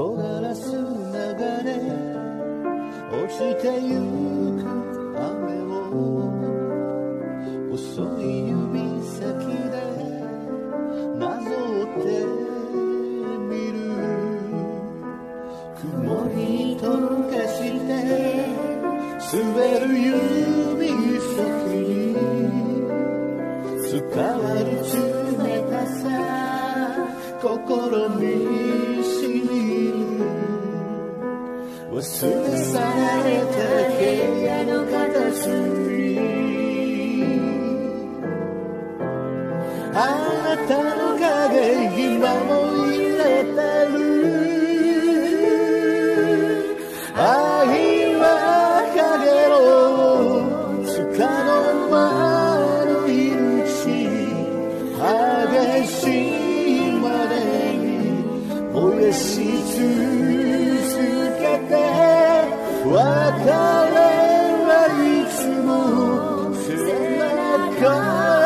とらす流れ落ちてゆく雨を細い指先でなぞってみる。曇り溶かして滑る指先に伝わる冷たさ心に。捨て去られた部屋の片隅あなたの影今も揺れてる。愛は影をつかの間の命激しいまでに燃やし続けて別れはいつも背中